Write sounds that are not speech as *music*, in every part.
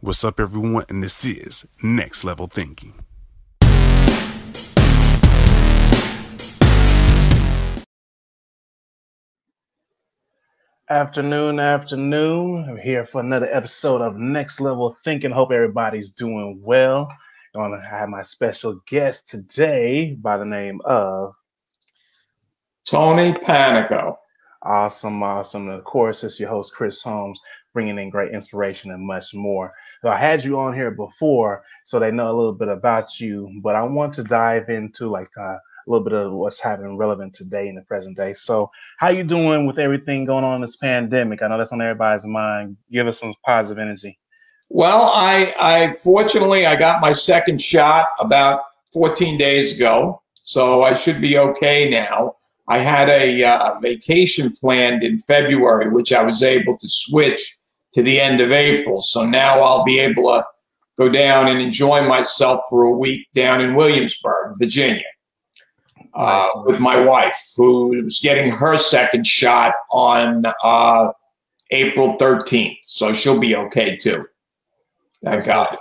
What's up, everyone? And this is Next Level Thinking. Afternoon, afternoon. I'm here for another episode of Next Level Thinking. Hope everybody's doing well. I want to have my special guest today by the name of Tony Panico. Awesome, awesome. And of course, it's your host, Chris Holmes, bringing in great inspiration and much more. So I had you on here before, so they know a little bit about you, but I want to dive into like uh, a little bit of what's happening relevant today in the present day. So, how you doing with everything going on in this pandemic? I know that's on everybody's mind. Give us some positive energy. Well, I, I fortunately I got my second shot about 14 days ago, so I should be okay now. I had a uh, vacation planned in February, which I was able to switch to the end of April. So now I'll be able to go down and enjoy myself for a week down in Williamsburg, Virginia, uh, with my wife, who was getting her second shot on uh, April 13th. So she'll be okay too. Thank God.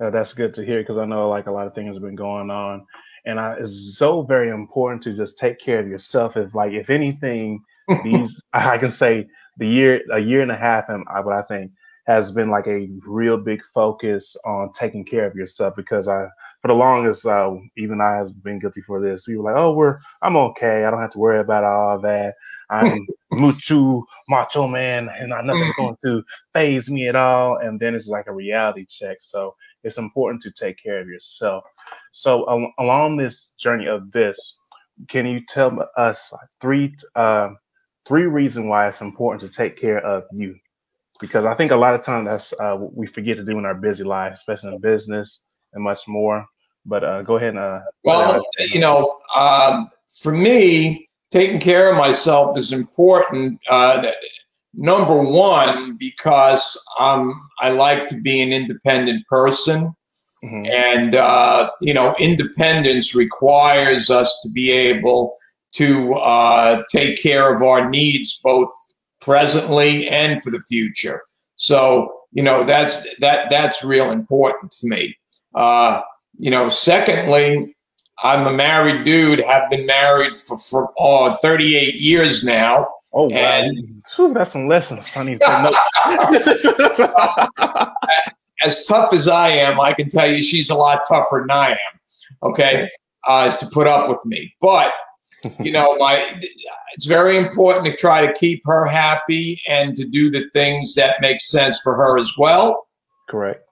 Uh, that's good to hear because I know like a lot of things have been going on and I, it's so very important to just take care of yourself. If like if anything, *laughs* these *laughs* I can say the year a year and a half, and I, what I think has been like a real big focus on taking care of yourself because I for the longest uh, even I have been guilty for this. We were like, oh, we're I'm okay. I don't have to worry about all that. I'm *laughs* mucho macho man, and nothing's going to phase me at all. And then it's like a reality check. So it's important to take care of yourself. So along this journey of this, can you tell us three uh, three reasons why it's important to take care of you? Because I think a lot of times that's uh, we forget to do in our busy lives, especially in business and much more. But uh, go ahead and. Uh, well, you know, um, for me, taking care of myself is important. Number one, because um, I like to be an independent person. Mm-hmm. And, uh, you know, independence requires us to be able to uh, take care of our needs both presently and for the future. So, you know, that's that that's real important to me. Uh, you know, secondly, I'm a married dude, have been married for, for oh, 38 years now. Oh, wow. And, Whew, that's some lessons, Sonny. *laughs* *laughs* as tough as I am, I can tell you she's a lot tougher than I am. Okay, uh, to put up with me, but *laughs* you know, my it's very important to try to keep her happy and to do the things that make sense for her as well. Correct.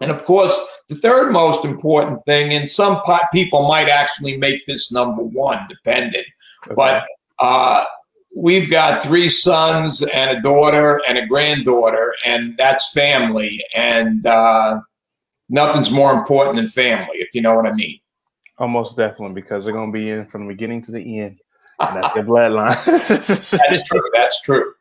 And of course, the third most important thing, and some people might actually make this number one, dependent, okay. but uh, we've got three sons and a daughter and a granddaughter, and that's family. And uh, nothing's more important than family, if you know what I mean. Almost definitely, because they're going to be in from the beginning to the end. That's their *laughs* bloodline. that's true. That's true.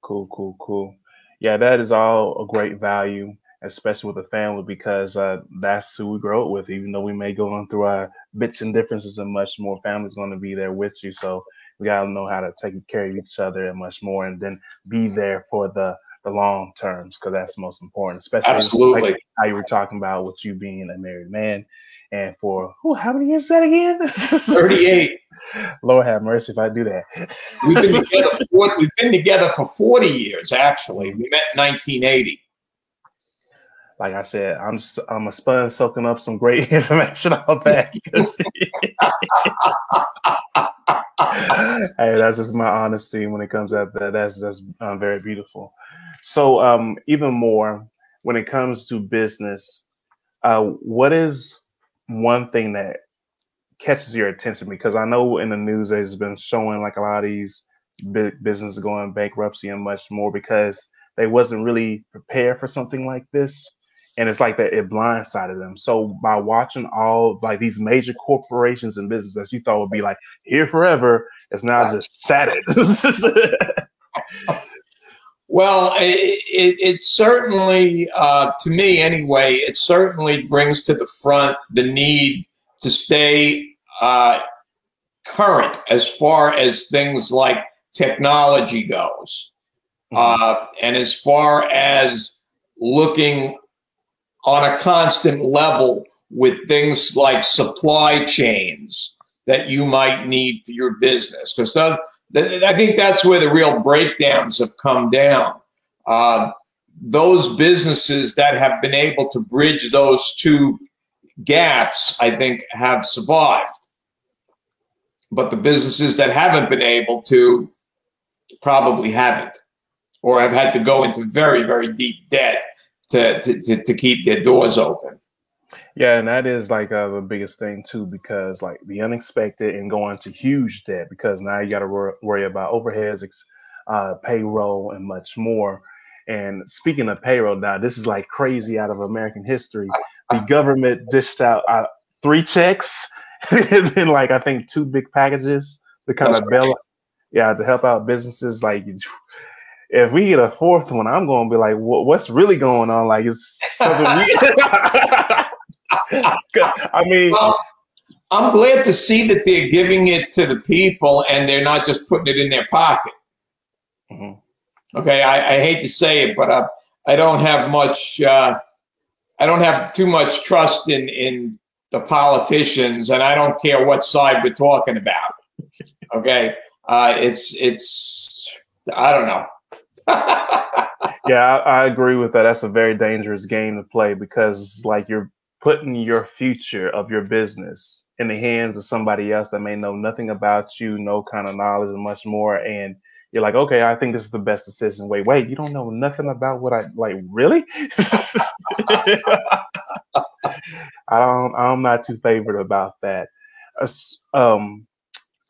Cool, cool, cool. Yeah, that is all a great value, especially with the family, because uh, that's who we grow up with. Even though we may go on through our bits and differences and much more, family's going to be there with you. So we gotta know how to take care of each other and much more, and then be there for the the long terms because that's most important. Especially absolutely like how you were talking about with you being a married man, and for who? How many years is that again? *laughs* Thirty-eight. Lord have mercy if I do that. we've been together. For, we've been together for forty years. Actually, we met in nineteen eighty like I said, I'm I'm a sponge soaking up some great *laughs* information on that. *laughs* hey, that's just my honesty when it comes at that. That's that's um, very beautiful. So, um, even more when it comes to business, uh, what is one thing that catches your attention? Because I know in the news it's been showing like a lot of these big businesses going bankruptcy and much more because they wasn't really prepared for something like this and it's like that it blindsided them. So by watching all like these major corporations and businesses that you thought would be like here forever, it's now just shattered. *laughs* well, it, it, it certainly, uh, to me anyway, it certainly brings to the front the need to stay uh, current as far as things like technology goes, mm-hmm. uh, and as far as looking on a constant level with things like supply chains that you might need for your business. Because I think that's where the real breakdowns have come down. Uh, those businesses that have been able to bridge those two gaps, I think, have survived. But the businesses that haven't been able to probably haven't, or have had to go into very, very deep debt to, to, to, keep their doors open. Yeah, and that is like uh, the biggest thing too, because like the unexpected and going to huge debt, because now you got to wor- worry about overheads, uh, payroll, and much more. And speaking of payroll, now this is like crazy out of American history. The government dished out uh, three checks, *laughs* and then like I think two big packages to kind of bail, yeah, to help out businesses. Like if we get a fourth one, I'm going to be like, what's really going on? Like it's something. *laughs* I mean. Well, I'm glad to see that they're giving it to the people and they're not just putting it in their pocket. Mm-hmm. Okay, I, I, hate to say it, but I, I don't have much. Uh, I don't have too much trust in in the politicians, and I don't care what side we're talking about. Okay, uh, it's it's I don't know. *laughs* yeah, I, I agree with that. That's a very dangerous game to play because, like, you're putting your future of your business in the hands of somebody else that may know nothing about you, no kind of knowledge, and much more, and you're like, okay, I think this is the best decision. Wait, wait, you don't know nothing about what I like, really? *laughs* I don't, I'm not too favored about that. Um,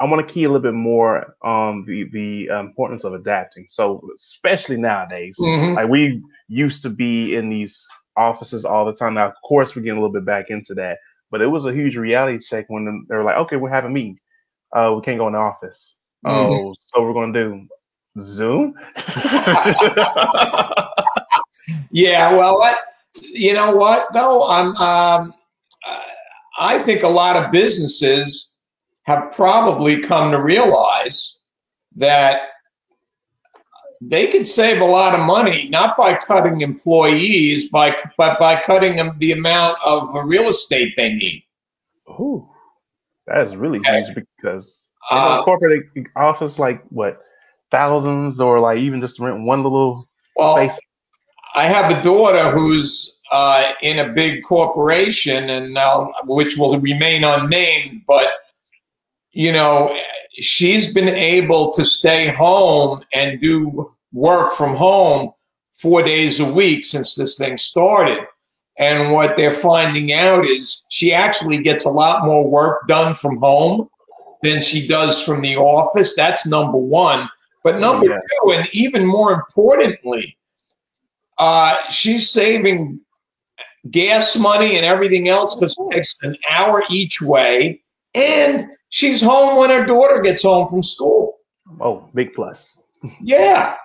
I want to key a little bit more on the the importance of adapting. So, especially nowadays, mm-hmm. like we used to be in these offices all the time. Now, of course, we're getting a little bit back into that, but it was a huge reality check when they were like, "Okay, we're having a meeting. Uh, we can't go in the office." Mm-hmm. Oh, so we're gonna do Zoom? *laughs* yeah, well, what you know what though, I'm um, I think a lot of businesses have probably come to realize that they could save a lot of money not by cutting employees, by but by cutting the amount of real estate they need. Oh, that is really okay. huge because uh, corporate office like what thousands or like even just rent one little well, space? I have a daughter who's uh, in a big corporation and now which will remain unnamed, but you know, she's been able to stay home and do work from home four days a week since this thing started. And what they're finding out is she actually gets a lot more work done from home than she does from the office. That's number one. But number yeah. two, and even more importantly, uh, she's saving gas money and everything else because it takes an hour each way. And she's home when her daughter gets home from school. Oh, big plus. yeah.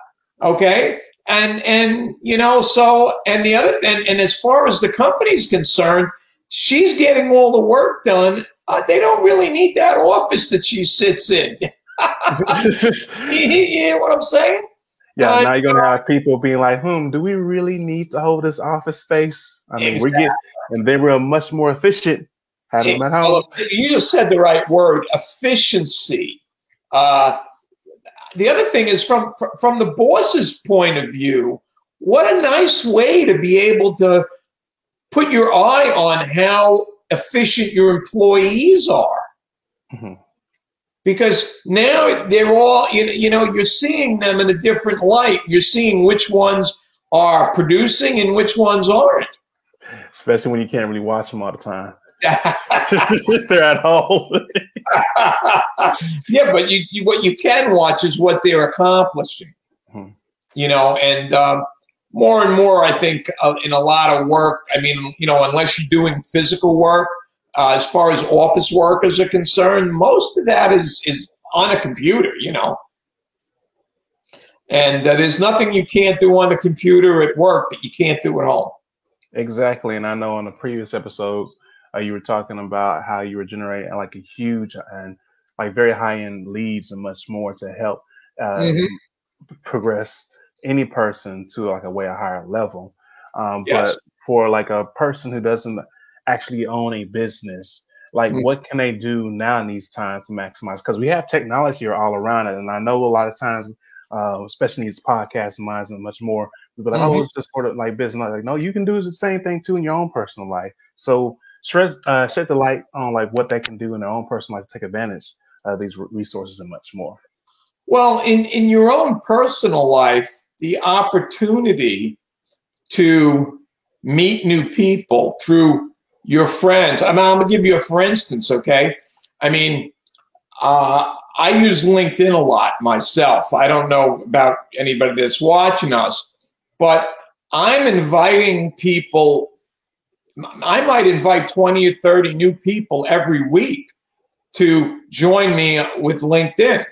Okay. And and you know, so and the other and, and as far as the company's concerned, she's getting all the work done. Uh, they don't really need that office that she sits in. *laughs* you hear what I'm saying? Yeah, uh, now you're gonna have people being like, "Hmm, do we really need to hold this office space?" I mean, exactly. we get, and then we're much more efficient having them at home. You just said the right word, efficiency. Uh, the other thing is from from the boss's point of view, what a nice way to be able to put your eye on how efficient your employees are. Mm-hmm because now they're all you know you're seeing them in a different light you're seeing which ones are producing and which ones aren't especially when you can't really watch them all the time *laughs* they're at home *laughs* yeah but you, you, what you can watch is what they're accomplishing hmm. you know and um, more and more i think uh, in a lot of work i mean you know unless you're doing physical work uh, as far as office workers are concerned, most of that is is on a computer, you know. And uh, there's nothing you can't do on the computer at work that you can't do at home. Exactly. And I know on a previous episode, uh, you were talking about how you were generating like a huge and like very high end leads and much more to help uh, mm-hmm. progress any person to like a way a higher level. Um, yes. But for like a person who doesn't actually own a business like mm-hmm. what can they do now in these times to maximize because we have technology all around it and i know a lot of times uh, especially these podcasts and minds and much more but like oh, mm-hmm. oh it's just sort of like business like no you can do the same thing too in your own personal life so shed, uh, shed the light on like what they can do in their own personal life to take advantage of these resources and much more well in in your own personal life the opportunity to meet new people through your friends. I mean, I'm gonna give you a for instance, okay? I mean, uh, I use LinkedIn a lot myself. I don't know about anybody that's watching us, but I'm inviting people. I might invite 20 or 30 new people every week to join me with LinkedIn.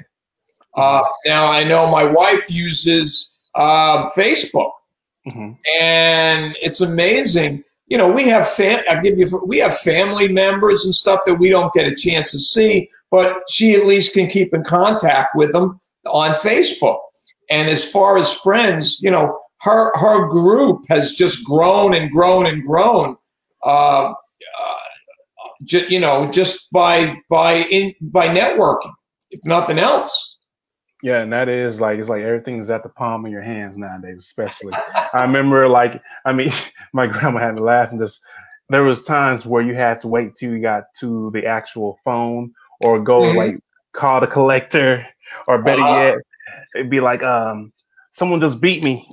Uh, now, I know my wife uses uh, Facebook. Mm-hmm. And it's amazing. You know, we have fam- I give you we have family members and stuff that we don't get a chance to see, but she at least can keep in contact with them on Facebook. And as far as friends, you know, her her group has just grown and grown and grown. Uh, uh, ju- you know, just by by in by networking, if nothing else. Yeah, and that is like it's like everything's at the palm of your hands nowadays, especially. I remember like I mean, *laughs* my grandma had me laughing just there was times where you had to wait till you got to the actual phone or go mm-hmm. like call the collector or better uh-huh. yet, it'd be like um someone just beat me. *laughs*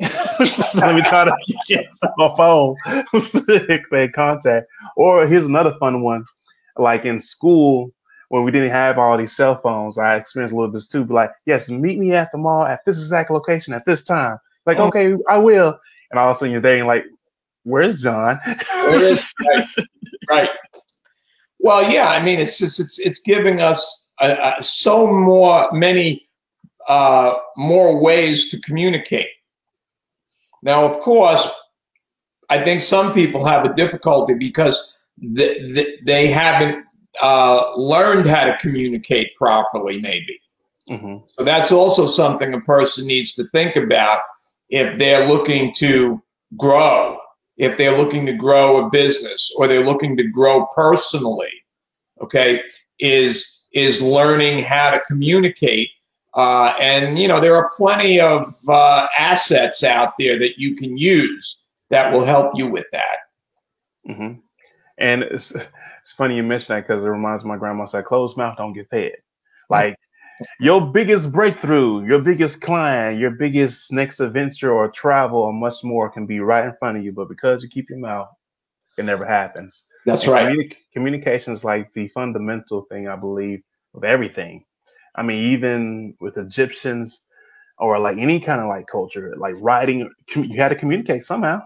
Let me try to get my phone, *laughs* stay contact. Or here's another fun one. Like in school, when we didn't have all these cell phones, I experienced a little bit too. But like, yes, meet me at the mall at this exact location at this time. Like, oh. okay, I will. And all of a sudden you're there and like, where's John? Where is *laughs* right. right. Well, yeah. I mean, it's just it's it's giving us a, a, so more many uh, more ways to communicate. Now, of course, I think some people have a difficulty because they haven't uh, learned how to communicate properly, maybe. Mm-hmm. So that's also something a person needs to think about if they're looking to grow, if they're looking to grow a business or they're looking to grow personally. Okay, is is learning how to communicate. Uh, and you know there are plenty of uh, assets out there that you can use that will help you with that. Mm-hmm. And it's, it's funny you mention that because it reminds my grandma said, "Closed mouth don't get fed." Like your biggest breakthrough, your biggest client, your biggest next adventure or travel or much more can be right in front of you, but because you keep your mouth, it never happens. That's and right. Communi- communication is like the fundamental thing, I believe, of everything. I mean, even with Egyptians or like any kind of like culture, like writing, you had to communicate somehow.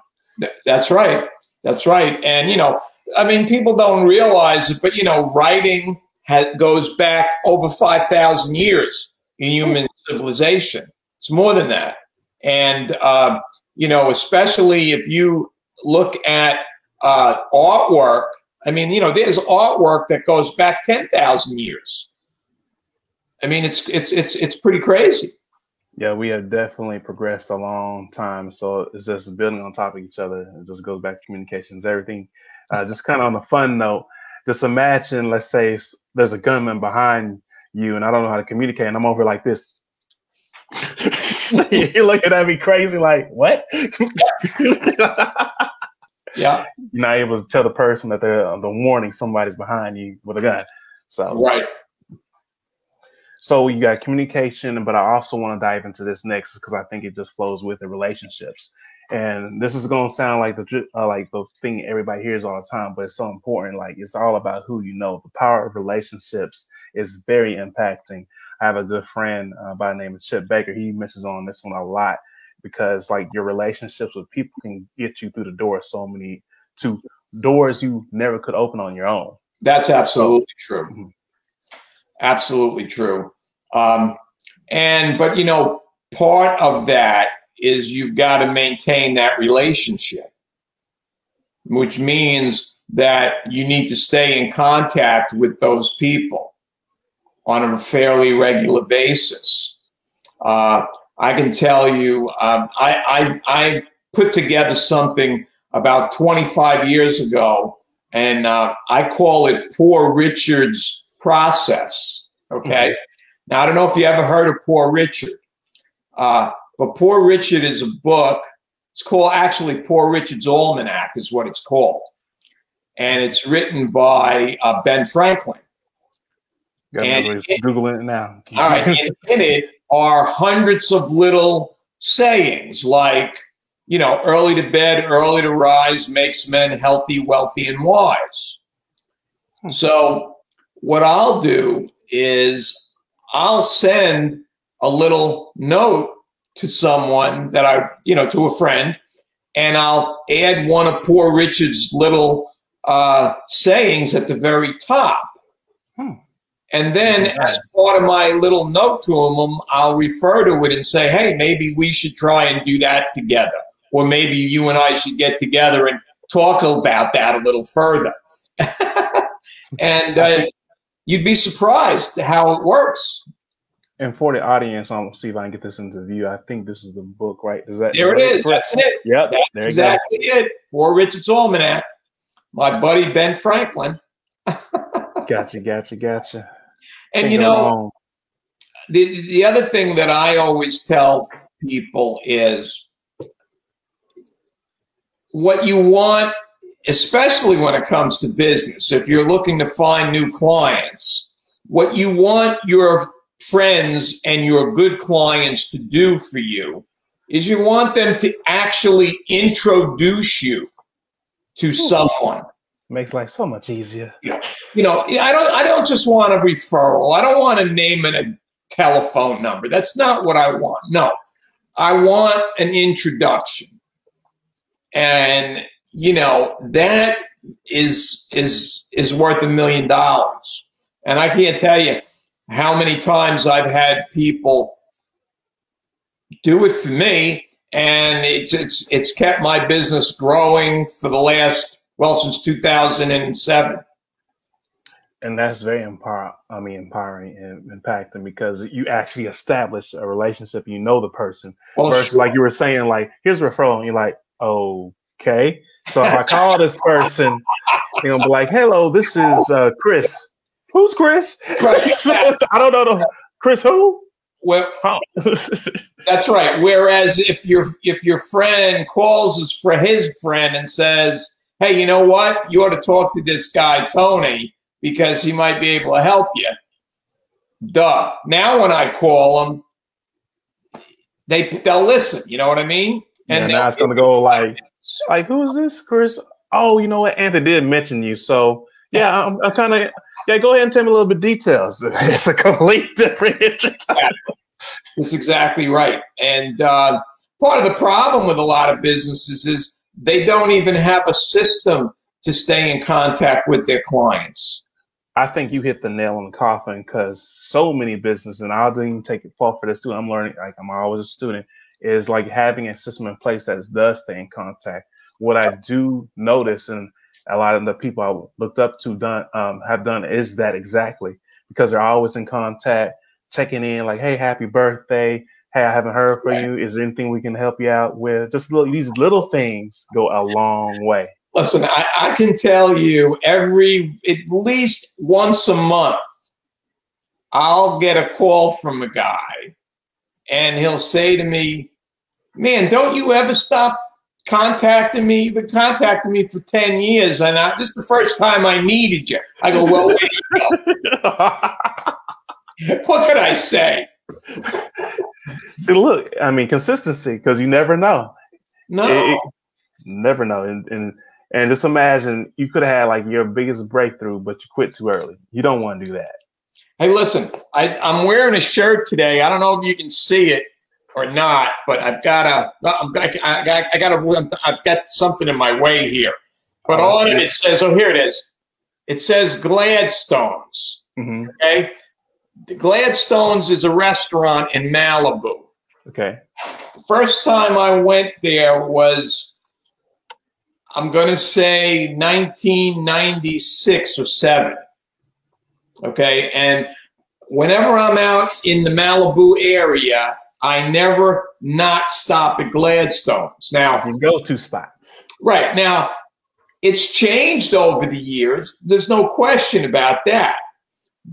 That's right. That's right. And, you know, I mean, people don't realize it, but, you know, writing has, goes back over 5,000 years in human civilization. It's more than that. And, uh, you know, especially if you look at uh, artwork, I mean, you know, there's artwork that goes back 10,000 years. I mean, it's, it's, it's, it's pretty crazy yeah, we have definitely progressed a long time. So it's just building on top of each other. It just goes back to communications, everything. Uh, just kind of on a fun note, just imagine, let's say there's a gunman behind you and I don't know how to communicate and I'm over like this. *laughs* You're looking at me crazy, like, what? *laughs* yeah. You're not able to tell the person that they're the warning somebody's behind you with a gun. So, right. So you got communication, but I also want to dive into this next because I think it just flows with the relationships. And this is going to sound like the uh, like the thing everybody hears all the time, but it's so important. Like it's all about who you know. The power of relationships is very impacting. I have a good friend uh, by the name of Chip Baker. He mentions on this one a lot because like your relationships with people can get you through the door so many to doors you never could open on your own. That's absolutely so, true. Mm-hmm. Absolutely true. Um, and, but, you know, part of that is you've got to maintain that relationship, which means that you need to stay in contact with those people on a fairly regular basis. Uh, I can tell you, um, I, I, I, put together something about 25 years ago, and uh, I call it Poor Richard's process. Okay. Mm-hmm. Now, I don't know if you ever heard of Poor Richard, uh, but Poor Richard is a book. It's called actually Poor Richard's Almanac, is what it's called. And it's written by uh, Ben Franklin. And it, now. *laughs* all right. in, in it are hundreds of little sayings like, you know, early to bed, early to rise makes men healthy, wealthy, and wise. Hmm. So, what I'll do is I'll send a little note to someone that I, you know, to a friend, and I'll add one of Poor Richard's little uh, sayings at the very top. Hmm. And then, as part of my little note to him, I'll refer to it and say, hey, maybe we should try and do that together. Or maybe you and I should get together and talk about that a little further. *laughs* and uh, you'd be surprised how it works. And for the audience, I'm gonna see if I can get this into view. I think this is the book, right? Does that there it is? That's it. Yep, that's exactly it. Poor Richard's Almanac, my buddy Ben Franklin. *laughs* gotcha, gotcha, gotcha. And Can't you know, the the other thing that I always tell people is what you want especially when it comes to business, if you're looking to find new clients, what you want your friends and your good clients to do for you is you want them to actually introduce you to hmm. someone. Makes life so much easier. Yeah, You know, I don't I don't just want a referral. I don't want a name and a telephone number. That's not what I want. No. I want an introduction. And you know, that is is is worth a million dollars. And I can't tell you how many times I've had people do it for me, and it's it's it's kept my business growing for the last well since 2007. And that's very empower, I mean, empowering and impacting because you actually establish a relationship. You know the person. Well, versus sure. like you were saying, like here's a referral, and you're like, okay. So if I call this person, you know, be like, "Hello, this is uh, Chris. Who's Chris? *laughs* I don't know. The, Chris who? Well, *laughs* that's right. Whereas if your if your friend calls us for his friend and says, "Hey, you know what? You ought to talk to this guy Tony because he might be able to help you." Duh. Now when I call them, they they'll listen. You know what I mean? And yeah, now it's gonna go like like, who is this, Chris? Oh, you know what? Anthony did mention you. So, yeah, I'm, I'm kind of, yeah, go ahead and tell me a little bit details. *laughs* It's a complete different That's exactly right. And uh, part of the problem with a lot of businesses is they don't even have a system to stay in contact with their clients. I think you hit the nail on the coffin because so many businesses, and I'll even take it for this too. I'm learning, like I'm always a student is like having a system in place that does stay in contact. What I do notice, and a lot of the people I looked up to done um, have done is that exactly because they're always in contact, checking in, like, "Hey, happy birthday! Hey, I haven't heard from you. Is there anything we can help you out with?" Just little, these little things go a long way. Listen, I, I can tell you every at least once a month, I'll get a call from a guy and he'll say to me, Man, don't you ever stop contacting me? You've been contacting me for 10 years, and I, this is the first time I needed you. I go, Well, *laughs* what can I say? See, look, I mean, consistency, because you never know. No. It, it, never know. And, and and just imagine you could have had like your biggest breakthrough, but you quit too early. You don't want to do that. Hey, listen, I, I'm wearing a shirt today. I don't know if you can see it or not, but I've got a, I got, I got a, I've got something in my way here. But oh, on it, it says, oh, here it is. It says Gladstones. Mm-hmm. Okay. The Gladstones is a restaurant in Malibu. Okay. The first time I went there was, I'm going to say 1996 or 7. Okay. And whenever I'm out in the Malibu area, I never not stop at Gladstones. Now, go to spots. Right now, it's changed over the years. There's no question about that.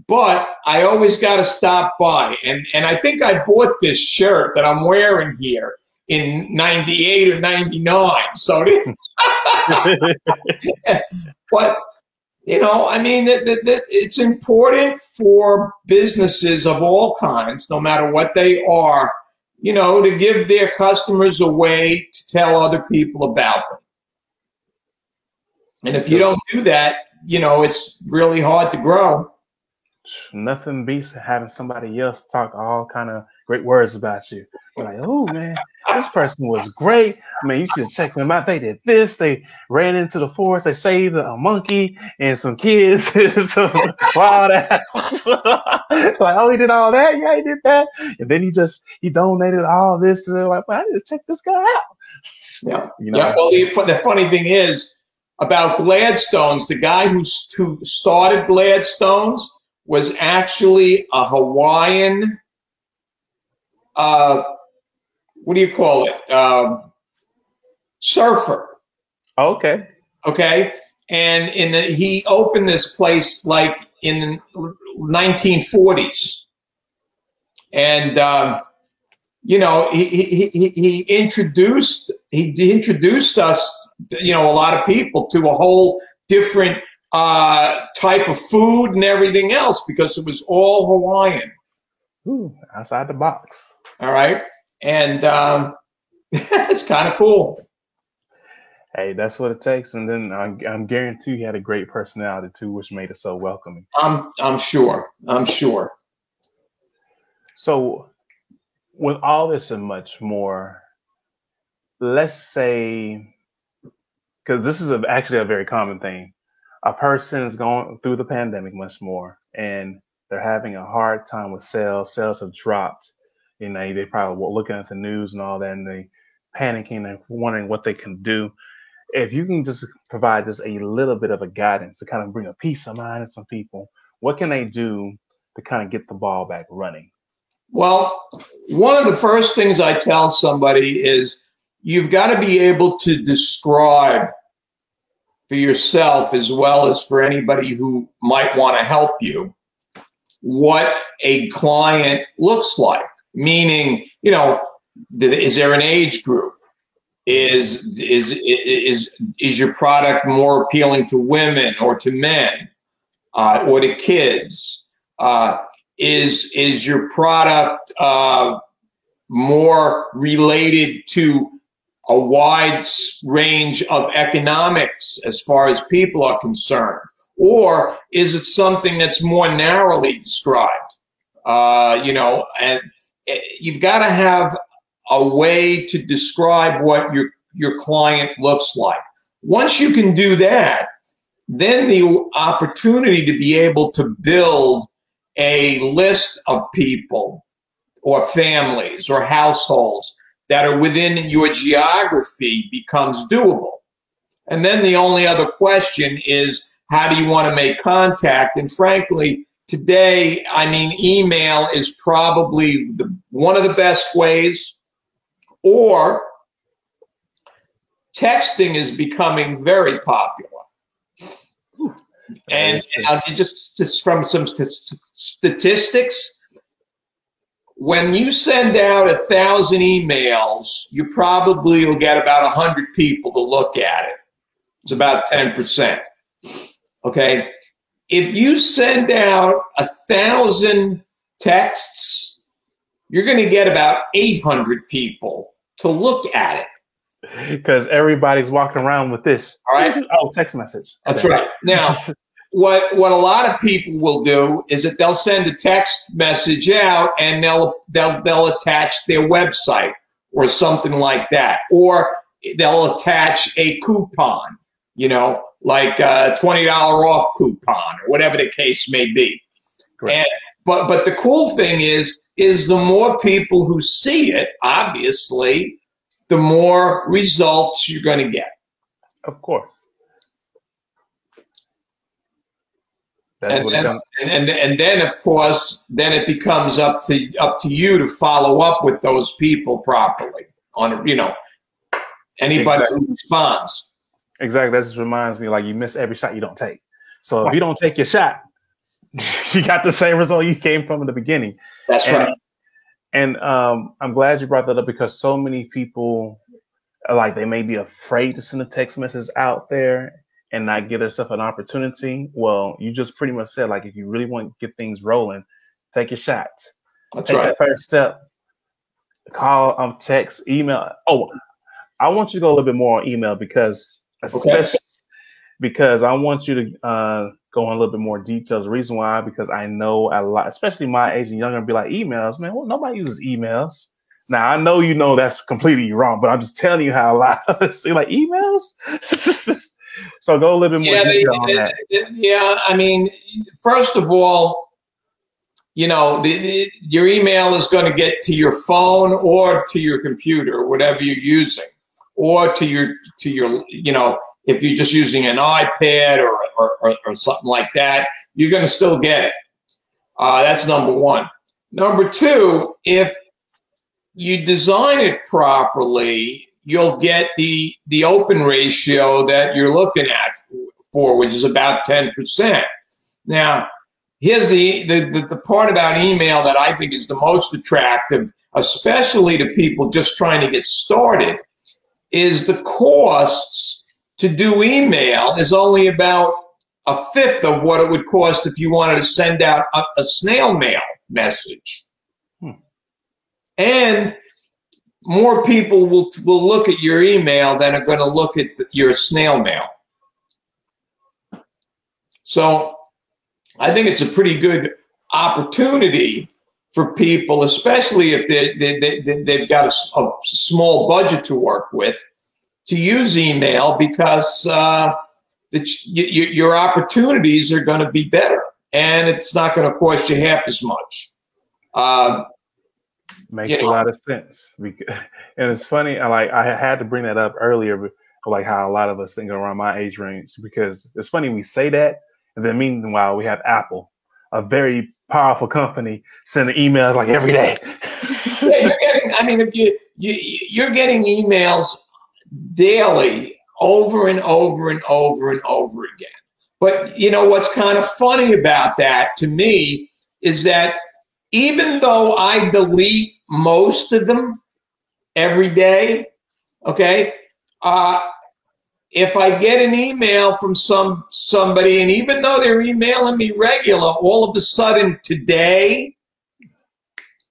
But I always got to stop by, and and I think I bought this shirt that I'm wearing here in '98 or '99. So, *laughs* but you know, I mean, that, that, that it's important for businesses of all kinds, no matter what they are, you know, to give their customers a way to tell other people about them. And if you don't do that, you know, it's really hard to grow. Nothing beats having somebody else talk all kind of great words about you. We're like, oh man, this person was great. I mean, you should check them out. They did this. They ran into the forest. They saved a monkey and some kids. *laughs* so, wow, that *laughs* like, oh, he did all that. Yeah, he did that. And then he just he donated all this. To like, well, I need to check this guy out. *laughs* Yeah, you know? yeah. Well, the, the funny thing is about Gladstones. The guy who who started Gladstones was actually a Hawaiian uh, what do you call it? Um, surfer. Okay. Okay. And in the, he opened this place like in the 1940s. And, um, you know, he, he, he, he introduced, he introduced us, you know, a lot of people to a whole different uh, type of food and everything else because it was all Hawaiian. Ooh, outside the box. All right. And um, *laughs* it's kind of cool. Hey, that's what it takes. And then I'm, I'm guarantee he had a great personality too, which made it so welcoming. I'm, I'm sure. I'm sure. So, with all this and much more, let's say, because this is a, actually a very common thing, a person is going through the pandemic much more, and they're having a hard time with sales. Sales have dropped you know, they probably were looking at the news and all that, and they panicking and wondering what they can do. If you can just provide just a little bit of a guidance to kind of bring a peace of mind to some people, what can they do to kind of get the ball back running? Well, one of the first things I tell somebody is you've got to be able to describe for yourself as well as for anybody who might want to help you what a client looks like meaning, you know, is there an age group? Is is is is your product more appealing to women or to men uh, or to kids? Uh, is is your product uh, more related to a wide range of economics as far as people are concerned, or is it something that's more narrowly described? Uh, you know, and you've got to have a way to describe what your your client looks like. Once you can do that, then the opportunity to be able to build a list of people or families or households that are within your geography becomes doable. And then the only other question is how do you want to make contact? And frankly, today, I mean, email is probably the, one of the best ways, or texting is becoming very popular. And, and just, just from some st statistics, when you send out a thousand emails, you probably will get about a hundred people to look at it. It's about 10%. Okay if you send out a thousand texts, you're going to get about 800 people to look at it. Because everybody's walking around with this. All right. Oh, text message. That's right. Now, *laughs* what what a lot of people will do is that they'll send a text message out and they'll they'll they'll attach their website or something like that, or they'll attach a coupon. You know, like a $20 off coupon or whatever the case may be. And, but, but the cool thing is, is the more people who see it, obviously, the more results you're going to get. Of course. and then, and, and, and then of course then it becomes up to up to you to follow up with those people properly on you know anybody exactly. who responds Exactly. That just reminds me like you miss every shot you don't take. So if you don't take your shot, *laughs* you got the same result you came from in the beginning. That's and, right. And um, I'm glad you brought that up because so many people like they may be afraid to send a text message out there and not give themselves an opportunity. Well, you just pretty much said like if you really want to get things rolling, take your shot. That's take right. that first step. Call, um, text, email. Oh, I want you to go a little bit more on email because especially because I want you to uh, go on a little bit more details. The reason why, because I know a lot, especially my age and younger, be like emails. Man, well, nobody uses emails. Now I know you know that's completely wrong, but I'm just telling you how a lot of us *laughs* say like emails. *laughs* so go a little bit more Yeah, they, on they- that. yeah. I mean, first of all, you know, the, the, your email is going to get to your phone or to your computer, whatever you're using, or to your to your, you know, if you're just using an iPad or or, or, or something like that, you're going to still get it. Uh, that's number one. Number two, if you design it properly, you'll get the the open ratio that you're looking at for, which is about 10%. Now, here's the, the, the, the part about email that I think is the most attractive, especially to people just trying to get started, is the costs to do email is only about a fifth of what it would cost if you wanted to send out a, a snail mail message. Hmm. And more people will will look at your email than are going to look at your snail mail. So I think it's a pretty good opportunity for people, especially if they, they, they, they've got a, a small budget to work with, to use email because uh, the, y- y- your opportunities are going to be better and it's not going to cost you half as much. Uh, Makes a know. lot of sense. *laughs* And it's funny, I like I had to bring that up earlier, like how a lot of us think around my age range, because it's funny we say that, and then meanwhile we have Apple, a very powerful company, sending emails like every day. You're *laughs* getting, I mean, if you, you you're getting emails daily over and over and over and over again. But you know what's kind of funny about that to me is that even though I delete most of them every day, okay, uh, if I get an email from some somebody, and even though they're emailing me regular, all of a sudden today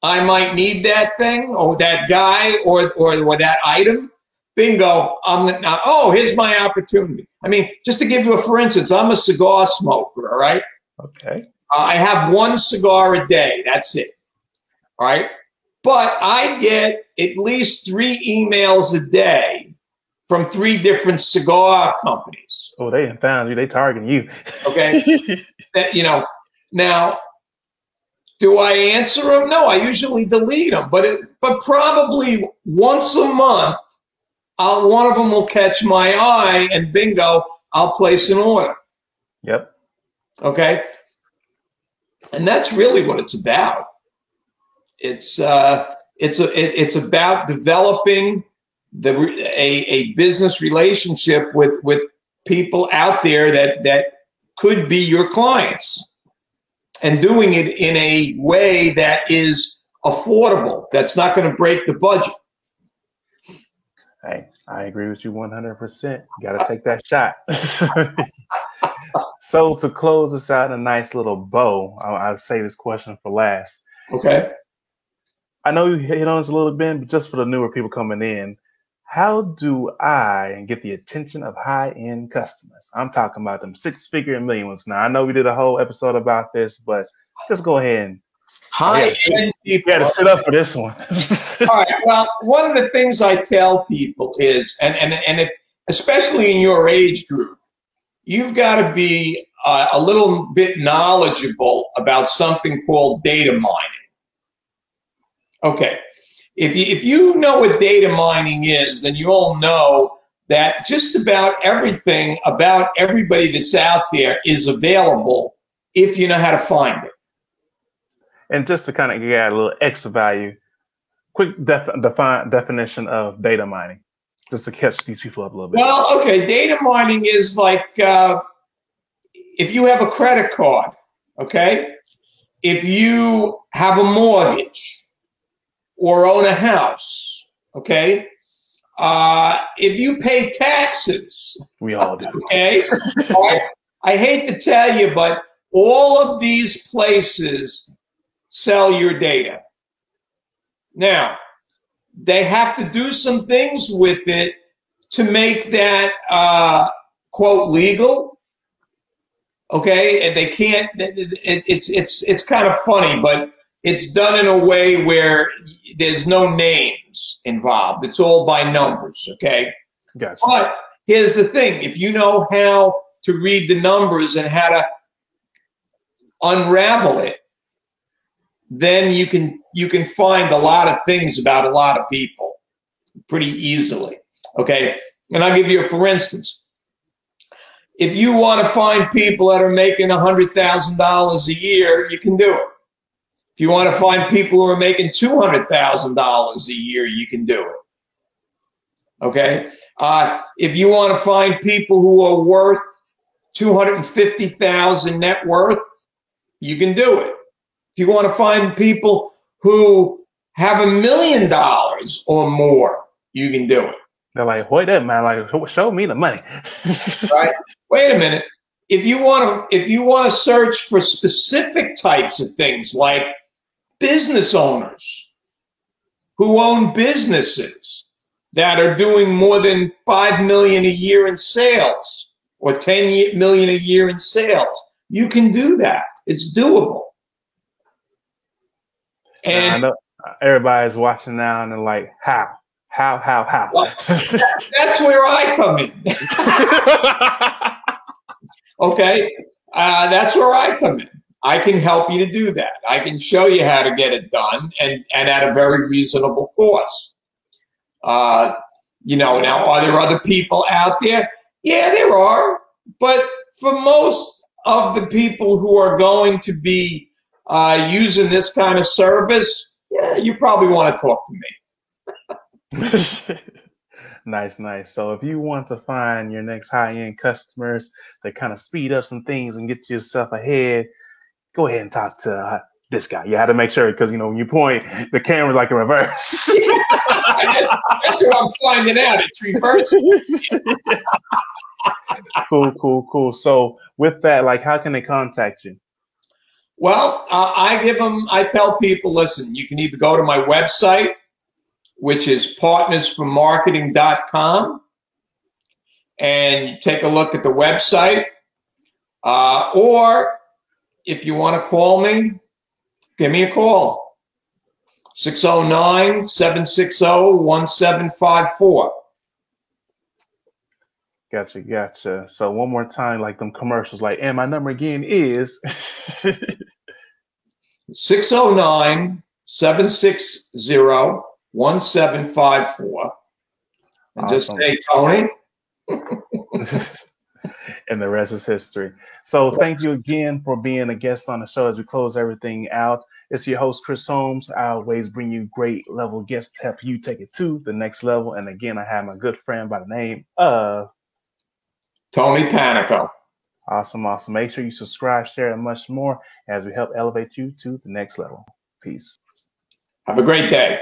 I might need that thing or that guy or or, or that item. Bingo! I'm now. Oh, here's my opportunity. I mean, just to give you a for instance, I'm a cigar smoker. All right, okay. uh, I have one cigar a day. That's it. All right, but I get at least three emails a day from three different cigar companies. Oh, they found you. They targeting you. Okay, *laughs* that you know now do i answer them no i usually delete them but it, but probably once a month I'll, one of them will catch my eye and bingo i'll place an order yep. okay and that's really what it's about it's uh it's a it, it's about developing the a, a business relationship with with people out there that that could be your clients and doing it in a way that is affordable that's not going to break the budget Hey, I agree with you 100%. You got to take that shot. *laughs* so, to close this out in a nice little bow, I'll, I'll say this question for last. okay I know you hit on this a little bit, but just for the newer people coming in, how do I get the attention of high end customers? I'm talking about them six figure and million ones. Now, I know we did a whole episode about this, but just go ahead and high Yeah, end you people got to sit up for this one. *laughs* All right. Well, one of the things I tell people is, and and and it, especially in your age group, you've got to be uh, a little bit knowledgeable about something called data mining. Okay. If you if you know what data mining is, then you all know that just about everything about everybody that's out there is available if you know how to find it. and just to kind of get a little extra value, quick def- define definition of data mining. just to catch these people up a little bit. Well, okay, data mining is like uh, if you have a credit card, okay, if you have a mortgage or own a house, okay, uh, if you pay taxes, we all do. Okay, I, I hate to tell you, but all of these places sell your data. Now, they have to do some things with it to make that uh, quote legal. Okay, and they can't. It, it's it's it's kind of funny, but it's done in a way where there's no names involved. It's all by numbers. Okay. Gotcha. But here's the thing: if you know how to read the numbers and how to unravel it, then you can you can find a lot of things about a lot of people pretty easily. Okay. And I'll give you a for instance. If you want to find people that are making a $100,000 a year, you can do it. If you want to find people who are making $200,000 a year, you can do it. Okay. Uh, if you want to find people who are worth 250,000 net worth, you can do it. If you want to find people who have a million dollars or more, you can do it. They're like, wait a minute, like show me the money. *laughs* right? Wait a minute. If you want to if you want to search for specific types of things like business owners who own businesses that are doing more than 5 million a year in sales or 10 million a year in sales, you can do that. It's doable. And I know everybody's watching now and they're like, how? How, how, how? Well, that's where I come in. *laughs* okay. Uh, that's where I come in. I can help you to do that. I can show you how to get it done and, and at a very reasonable cost. Uh, you know, now, are there other people out there? Yeah, there are. But for most of the people who are going to be uh, using this kind of service, yeah, you probably want to talk to me. *laughs* nice, nice. So if you want to find your next high-end customers that kind of speed up some things and get yourself ahead, go ahead and talk to uh, this guy. You had to make sure because you know when you point, the camera's like in reverse. *laughs* That's what I'm finding out. It's *laughs* reverse. cool, cool, cool. So with that, like, how can they contact you? Well, uh, I give them, I tell people, listen, you can either go to my website, which is partnersformarketing.com, and take a look at the website. Uh, or if you want to call me, give me a call 609 760 1754. Gotcha, gotcha. So one more time, like them commercials, like, and my number again is 609 760 1754. And awesome. just say, Tony. And the rest is history. So thank you again for being a guest on the show as we close everything out. It's your host, Chris Holmes. I always bring you great level guests to help you take it to the next level. And again, I have my good friend by the name of Tony Panico. Awesome, awesome. Make sure you subscribe, share, and much more as we help elevate you to the next level. Peace. Have a great day.